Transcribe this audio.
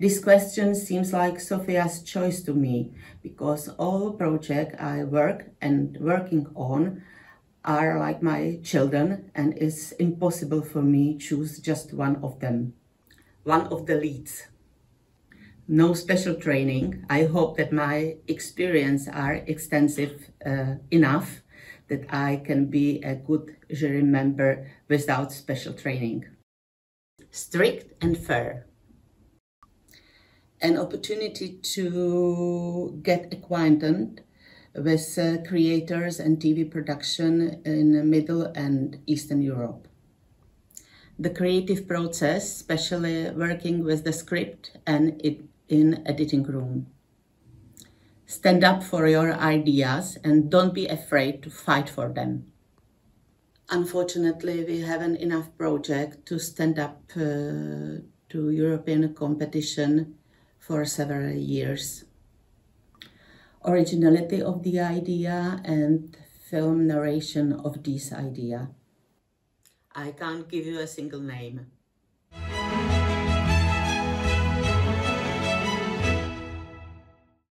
This question seems like Sophia's choice to me because all projects I work and working on are like my children and it's impossible for me to choose just one of them. One of the leads. No special training. I hope that my experience are extensive uh, enough that I can be a good jury member without special training. Strict and fair. An opportunity to get acquainted with uh, creators and TV production in Middle and Eastern Europe. The creative process, especially working with the script and it in editing room. Stand up for your ideas and don't be afraid to fight for them. Unfortunately, we haven't enough project to stand up uh, to European competition for several years originality of the idea and film narration of this idea. I can't give you a single name.